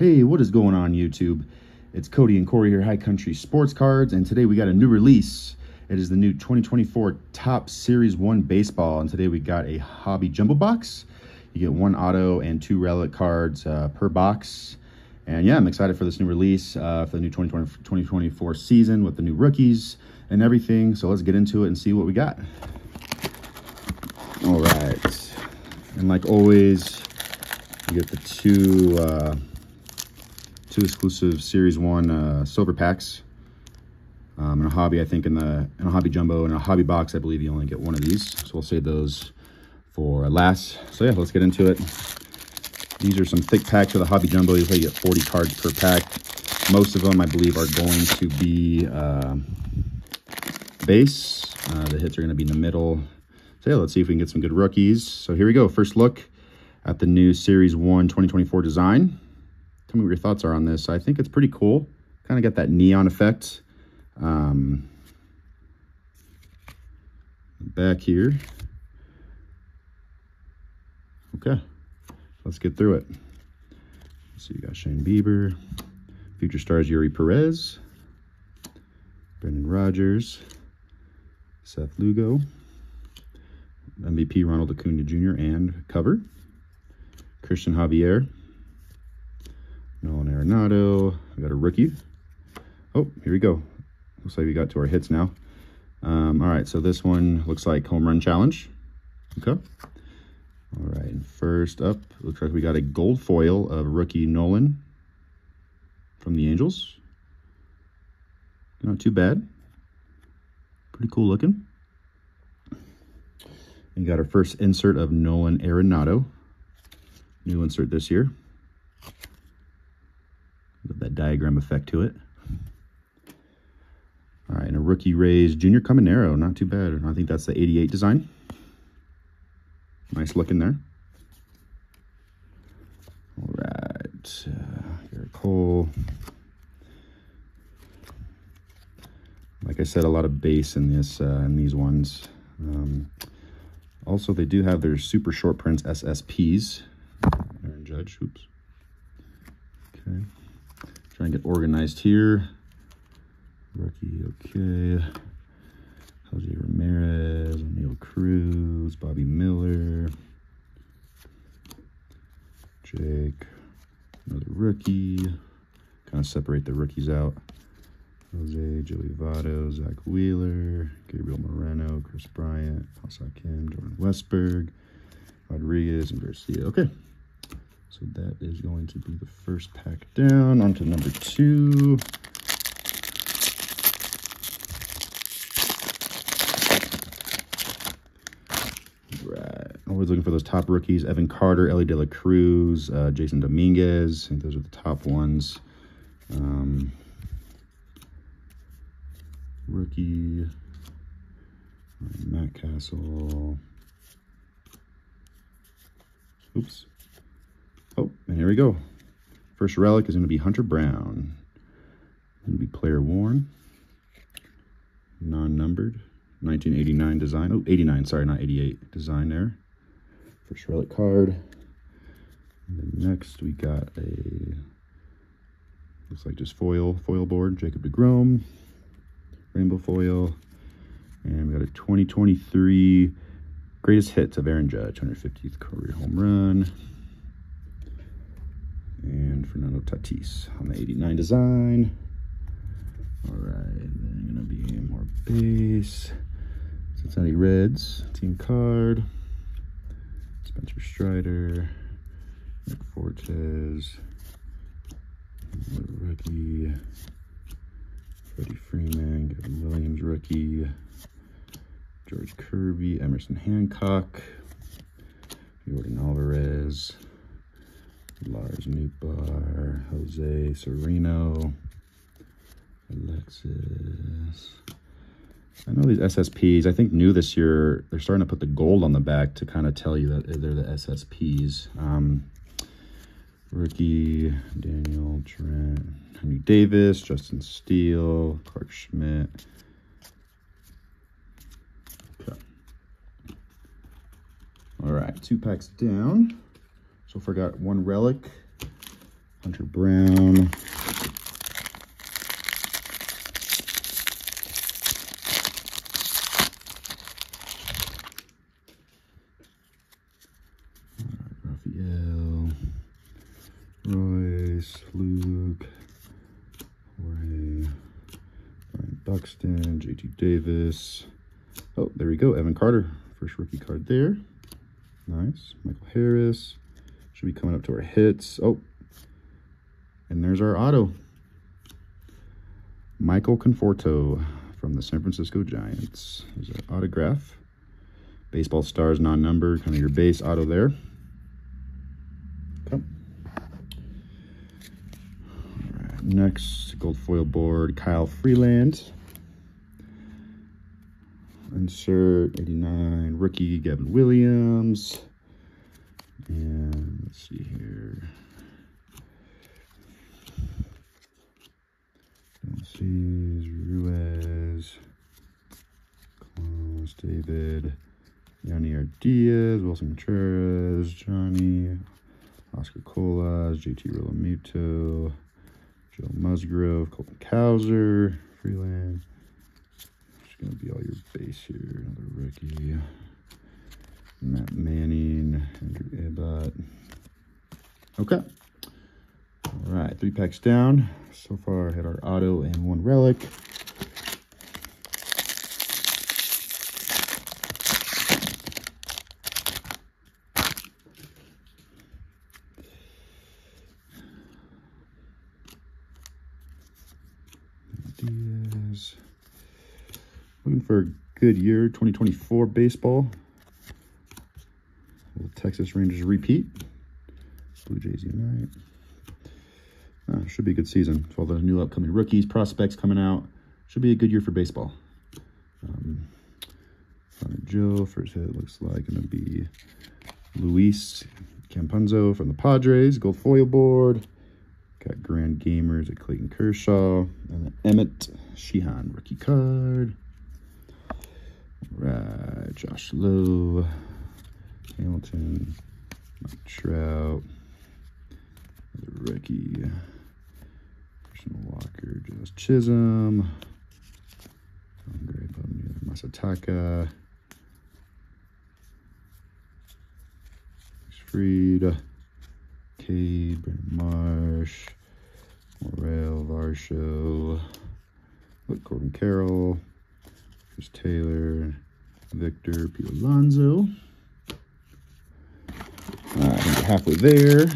Hey, what is going on YouTube? It's Cody and Corey here, Hi Country Sports Cards, and today we got a new release. It is the new 2024 Topps Series 1 Baseball, and today we got a Hobby Jumbo Box. You get one auto and two relic cards uh, per box. And yeah, I'm excited for this new release uh, for the new 2020, 2024 season with the new rookies and everything. So let's get into it and see what we got. All right. And like always, you get the two... Uh, two exclusive Series 1 uh, silver packs. Um, in a hobby, I think in the in a hobby jumbo and a hobby box, I believe you only get one of these. So we'll save those for last. So yeah, let's get into it. These are some thick packs for the hobby jumbo. You get 40 cards per pack. Most of them, I believe, are going to be uh, base. Uh, the hits are going to be in the middle. So yeah, let's see if we can get some good rookies. So here we go. First look at the new Series 1 2024 design. Tell me what your thoughts are on this. I think it's pretty cool. Kind of got that neon effect. Um, back here. Okay, let's get through it. Let's you got Shane Bieber, future stars Eury Perez, Brendan Rodgers, Seth Lugo, MVP Ronald Acuna Jr. and cover, Christian Javier, Arenado. We got a rookie. Oh, here we go. Looks like we got to our hits now. Um, all right, so this one looks like home run challenge. Okay. All right, first up, looks like we got a gold foil of rookie Nolan from the Angels. Not too bad. Pretty cool looking. We got our first insert of Nolan Arenado. New insert this year that diagram effect to it. All right, and a rookie Rays Junior Caminero, not too bad. I think that's the 88 design. Nice looking there. All right, uh, Gerrit Cole. Like I said, a lot of base in this uh, in these ones. Um, also, they do have their super short prints SSPs. Aaron Judge, oops. Okay. Trying to get organized here. Rookie, okay. Jose Ramirez, Oneil Cruz, Bobby Miller. Jake, another rookie. Kind of separate the rookies out. Jose, Joey Votto, Zack Wheeler, Gabriel Moreno, Kris Bryant, Ha-Seong Kim, Jordan Westburg, Rodriguez, and Garcia. Okay. So that is going to be the first pack down. On to number two. Right. Always looking for those top rookies. Evan Carter, Elly De La Cruz, uh, Jasson Dominguez. I think those are the top ones. Um, rookie. Matt Castle. Oops. Here we go. First relic is going to be Hunter Brown. Going to be player worn. Non-numbered. 1989 design. Oh, 89, sorry, not 88. Design there. First relic card. Next we got a, looks like just foil, foil board. Jacob DeGrom. Rainbow foil. And we got a 2023 greatest hits of Aaron Judge. 150th career home run Fernando Tatis on the 89 design. All right, then gonna be more base. Cincinnati Reds team card. Spencer Strider, Nick Fortes, rookie. Freddie Freeman, Gavin Williams rookie. George Kirby, Emerson Hancock, Yordan Alvarez, Lars Nootbaar, Jose Sereno, Alexis. I know these SSPs, I think new this year, they're starting to put the gold on the back to kind of tell you that they're the SSPs. Um, rookie, Daniel Trent, Henry Davis, Justin Steele, Clarke Schmidt. Okay. All right, two packs down. So far got one relic Hunter Brown. Raphael, Royce, Luke, Jorge, Buxton, JT Davis. Oh, there we go. Evan Carter, first rookie card there. Nice. Michael Harris. Should be coming up to our hits. Oh, and there's our auto. Michael Conforto from the San Francisco Giants. There's an autograph. Baseball stars non-number, kind of your base auto there. All right, next, gold foil board, Kyle Freeland. Insert 89, rookie Gavin Williams. And let's see here. Seas, Ruiz, Klaus, David, Yainer Diaz, Willson Contreras, Johnny, Oscar Colas, JT Realmuto, Joe Musgrove, Colton Cowser, Freeland. It's going to be all your base here. Another rookie. Matt Manning, Andrew Abbott. Okay. All right, three packs down. So far, I had our auto and one relic. Diaz. Looking for a good year, 2024 baseball. Texas Rangers repeat? Blue Jays unite. Uh, should be a good season. With all the new upcoming rookies, prospects coming out. Should be a good year for baseball. Um, Joe, first hit looks like going to be Luis Campusano from the Padres, gold foil board. Got Grand Gamers at Clayton Kershaw. And Emmett Sheehan rookie card. Right, Josh Lowe, Hamilton, Trout, the rookie, Christian Walker, Chisholm, Andre Masataka, Freed, Cade, Brandon Marsh, Morel, Varsho, look, Corbin Carroll, Chris Taylor, Victor, Pete Alonso. Uh, I think we're halfway there.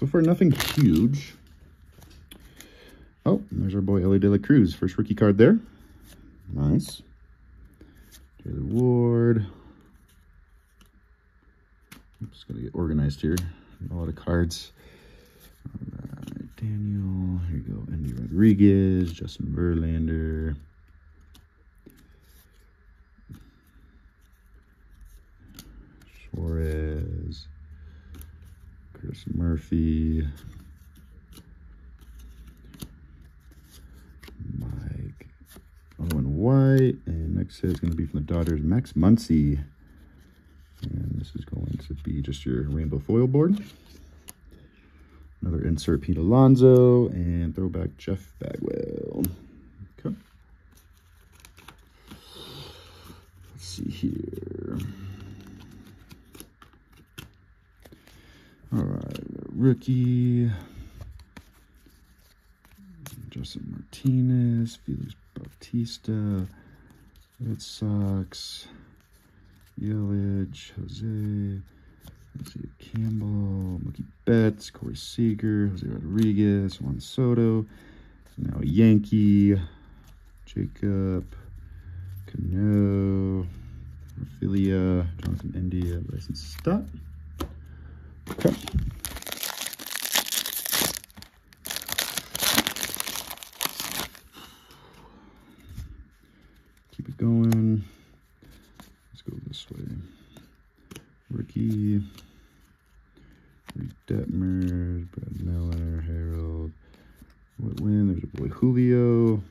So far, nothing huge. Oh, there's our boy Elly De La Cruz. First rookie card there. Nice. Taylor Ward. I'm just going to get organized here. A lot of cards. All right, Daniel. Here you go. Andy Rodriguez, Justin Verlander. Suarez. Chris Murphy. Mike Owen White. And next hit is going to be from the Dodgers, Max Muncy. And this is going to be just your rainbow foil board. Another insert Pete Alonso and throwback Jeff Bagwell. Okay. Let's see here. All right, rookie. Justin Martinez, Felix Bautista, Red Sox, Yelich, Jose, Isaiah Campbell, Mookie Betts, Corey Seager, Jose Rodriguez, Juan Soto, now Yankee, Jacob, Cano, Ophelia, Jonathan India, license stop. Okay. Keep it going. Let's go this way. Ricky, Reed Detmers, Brad Miller, Harold, Whitwin. There's a boy Julio.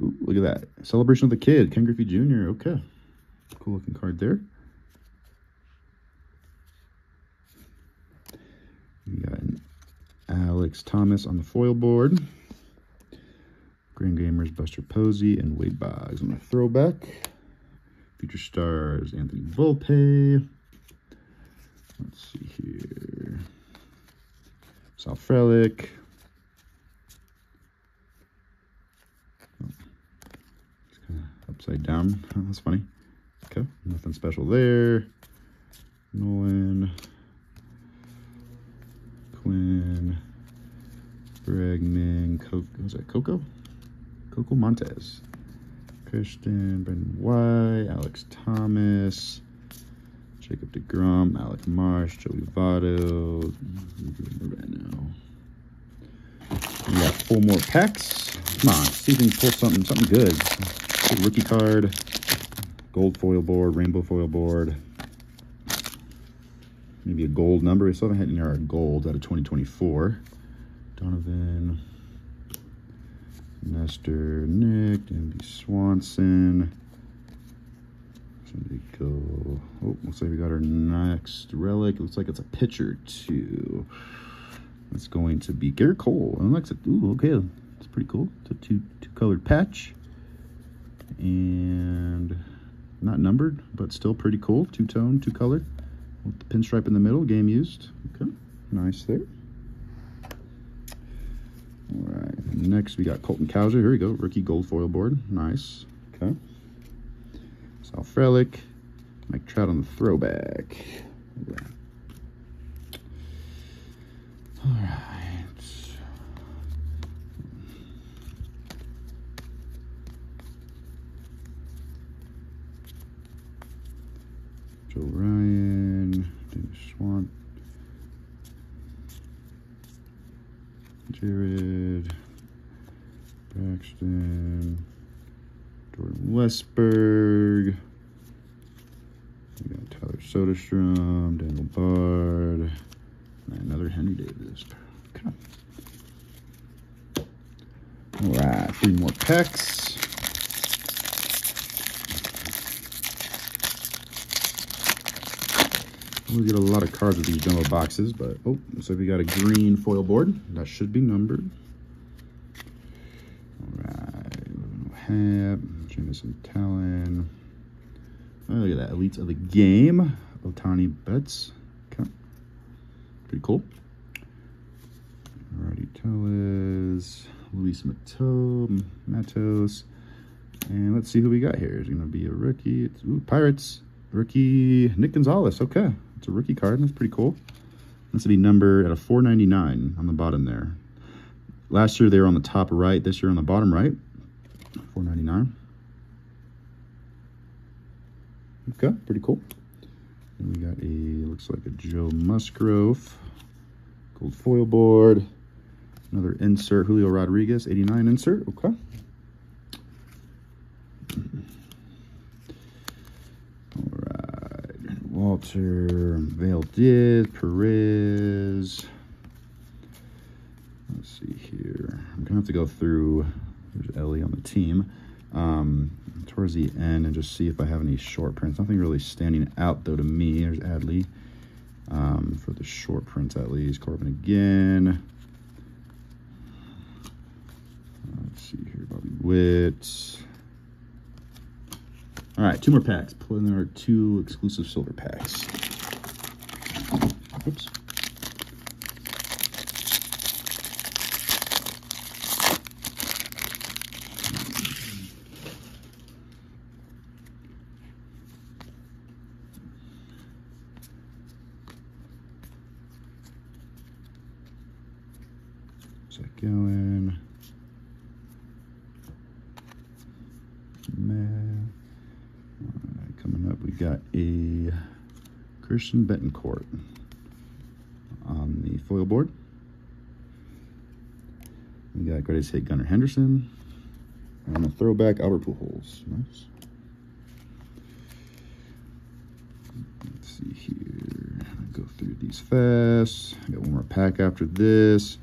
Ooh, look at that. Celebration of the Kid, Ken Griffey Jr. Okay. Cool looking card there. We got Alek Thomas on the foil board. Grand Gamers, Buster Posey, and Wade Boggs on the throwback. Future Stars, Anthony Volpe. Let's see here. Sal Frelick. It's upside down. That's funny. Okay, nothing special there. Nolan. Quinn. Bregman. Coco. Was that Coco? Coco Montes. Christian. Brendan White. Alek Thomas. Jacob DeGrom, Alec Marsh, Joey Votto. Now. We got four more packs. Come on, see if we can pull something, something good rookie card, gold foil board, rainbow foil board. Maybe a gold number. We still haven't hit any golds out of 2024. Donovan, Nestor, Nick, Dansby Swanson. Somebody go. Oh, looks like we got our next relic. looks like it's a pitcher too. It's going to be Gerrit Cole. And like, ooh, okay. It's pretty cool. It's a two two colored patch. And not numbered, but still pretty cool. Two tone, two color. With the pinstripe in the middle, game used. Okay, nice there. All right, next we got Colton Cowser. Here we go, rookie gold foil board. Nice. Okay. Sal Frelick, Mike Trout on the throwback. All right. Joe Ryan, Dennis Swan, Jared, Braxton, Jordan Westburg. We got Tyler Soderstrom, Daniel Bard, another Henry Davis. All right, three more packs. We get a lot of cards with these jumbo boxes, but oh, looks like we got a green foil board. That should be numbered. All right, Hab, Jameson Taillon. Oh, look at that, Elites of the Game. Ohtani Betts. Okay. Pretty cool. Alrighty, Tellez, Luis Mato, Matos. And let's see who we got here. It's going to be a rookie. It's, ooh, Pirates. Rookie Nick Gonzalez. Okay. It's a rookie card. That's pretty cool. This will be numbered at a 499 on the bottom there. Last year they were on the top right. This year on the bottom right. 499. Okay, pretty cool. And we got a, looks like a Joe Musgrove. Gold foil board. Another insert, Julio Rodriguez, 89 insert. Okay. Walter, Valdez, Perez. Let's see here. I'm gonna have to go through. There's Ellie on the team. Um, towards the end and just see if I have any short prints. Nothing really standing out though to me. There's Adley um, for the short prints at least. Corbin again. Let's see here, Bobby Witt. All right, two more packs. Pulling our two exclusive silver packs. Oops. Going? Man. Got a Christian Bethancourt on the foil board. We got greatest hit Gunnar Henderson. And a throwback Albert Pujols. Nice. Let's see here. I'll go through these fast. I got one more pack after this.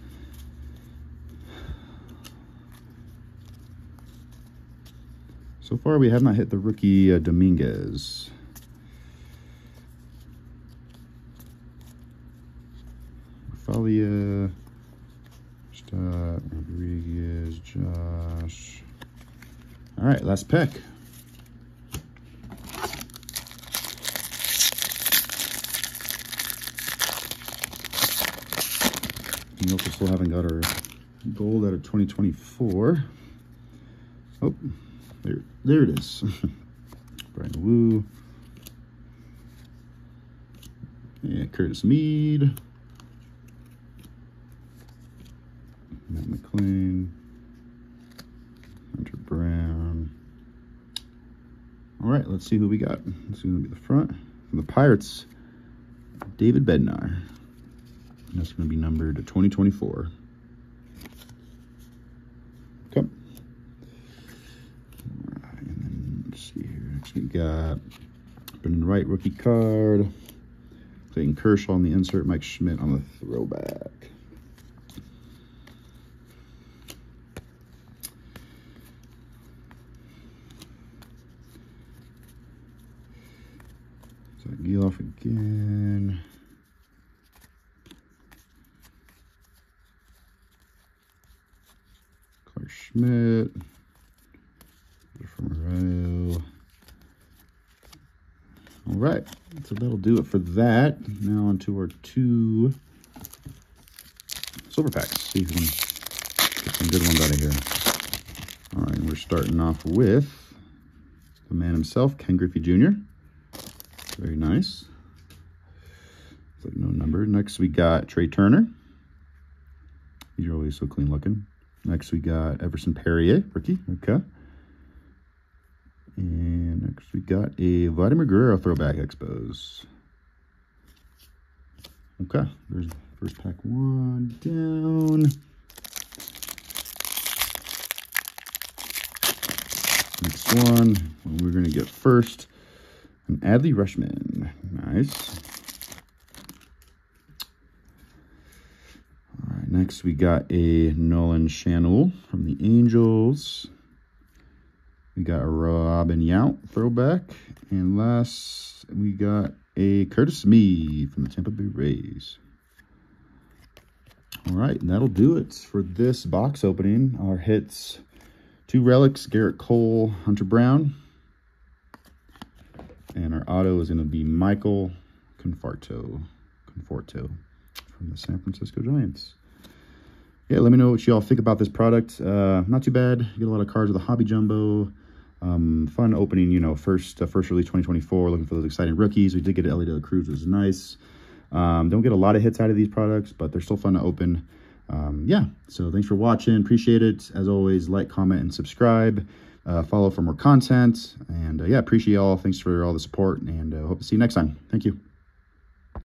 So So far, we have not hit the rookie uh, Dominguez. Falia, Stott, Rodriguez, Josh. All right, last pick. We also still haven't got our gold out of 2024. Oh, there, there it is. Bryan Woo. Yeah, Curtis Mead. Matt McLain. Hunter Brown. All right, let's see who we got. Let's see be the front. From the Pirates, David Bednar. And that's going to be numbered to 2024. Okay. All right, and then let's see here. Next we got Brendan Wright rookie card. Clayton Kershaw on the insert. Mike Schmidt on the throwback. Gelof again. Clarke Schmidt. All right, so that'll do it for that. Now on to our two silver packs. See if we can get some good ones out of here. All right, we're starting off with the man himself, Ken Griffey Jr. Very nice. Like no number. Next we got Trea Turner. Are always so clean looking. Next we got Everson Pereira, rookie. Okay. And next we got a Vladimir Guerrero throwback expos. Okay, there's first pack one down. Next one, we're going to get first an Adley Rutschman. Nice. All right, next we got a Nolan Schanuel from the Angels. We got a Robin Yount throwback. And last, we got a Curtis Mead from the Tampa Bay Rays. All right, and that'll do it for this box opening. Our hits, two relics, Gerrit Cole, Hunter Brown. And our auto is going to be Michael Conforto, Conforto from the San Francisco Giants. Yeah, let me know what you all think about this product. Uh, not too bad. You get a lot of cards with a hobby jumbo. Um, fun opening, you know, first uh, first release 2024, looking for those exciting rookies. We did get Elly De La Cruz, which is nice. Um, don't get a lot of hits out of these products, but they're still fun to open. Um, yeah, so thanks for watching. Appreciate it. As always, like, comment, and subscribe. Uh, follow for more content. And uh, yeah, appreciate y'all. Thanks for all the support, and uh, hope to see you next time. Thank you.